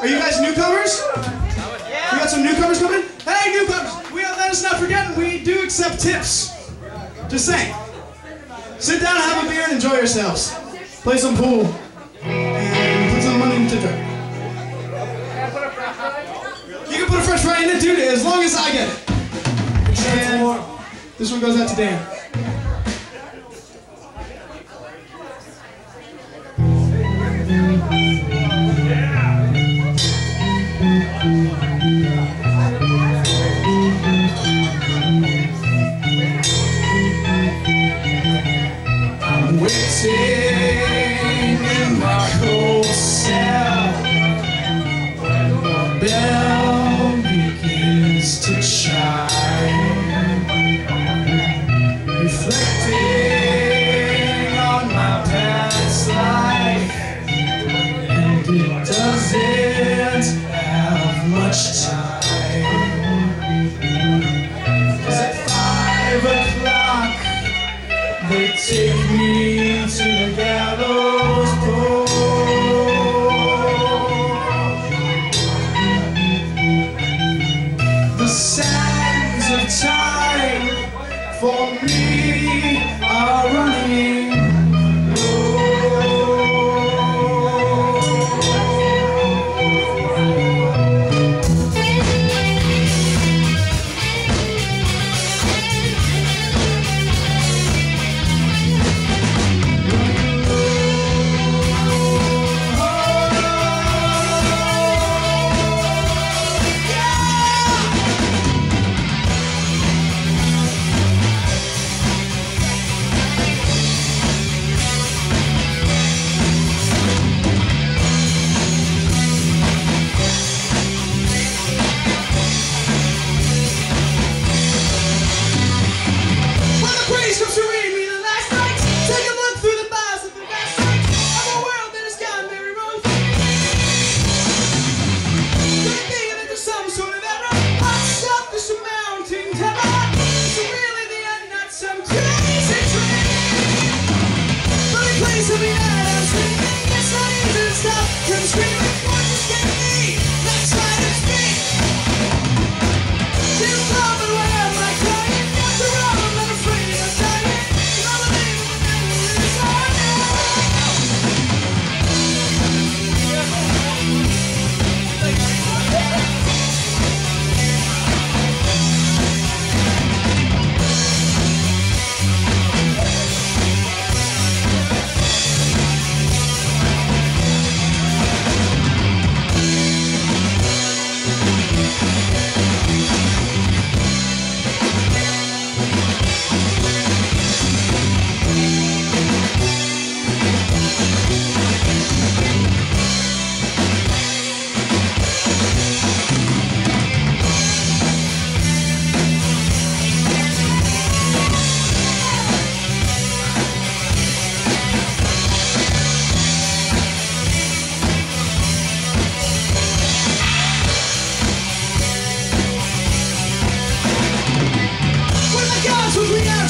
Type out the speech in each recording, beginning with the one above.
Are you guys newcomers? We got some newcomers coming? Hey, newcomers! We let us not forget we do accept tips. Just saying. Sit down, have a beer, and enjoy yourselves. Play some pool. And put some money in the ticker. You can put a fresh fry in it too, as long as I get it. And this one goes out to Dan.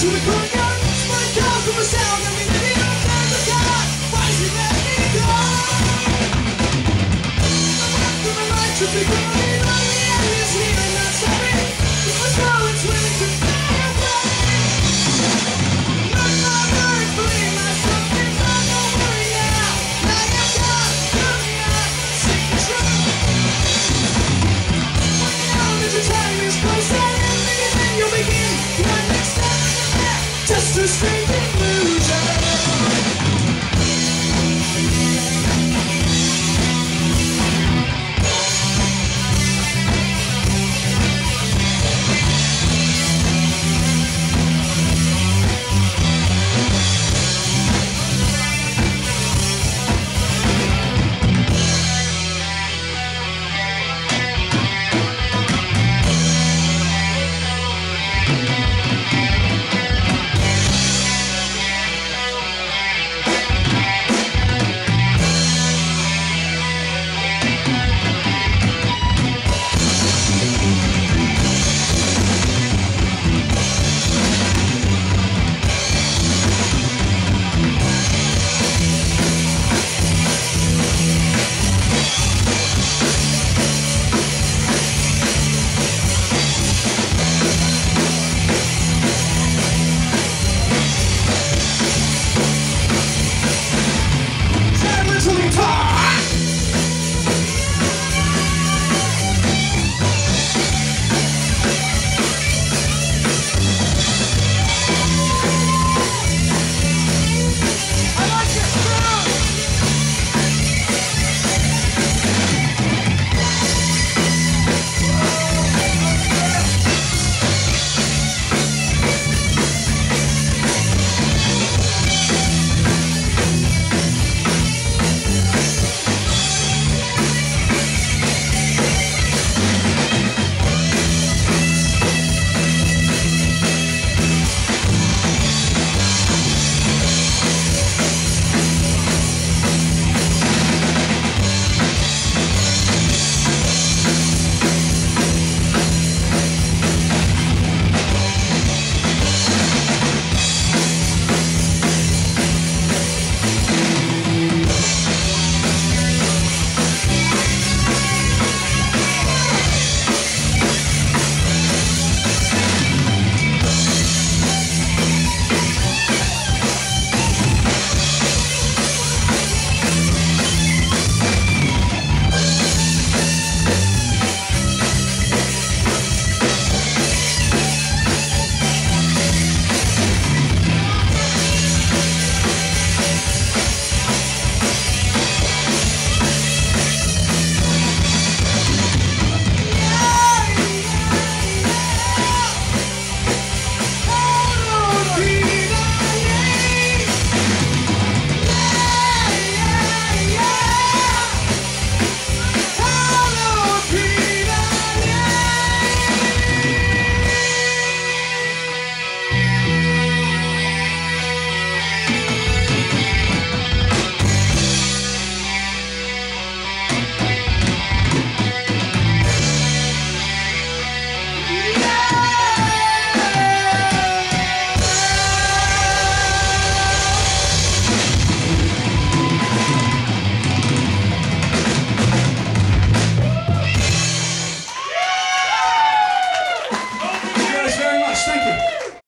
to the cool to strengthen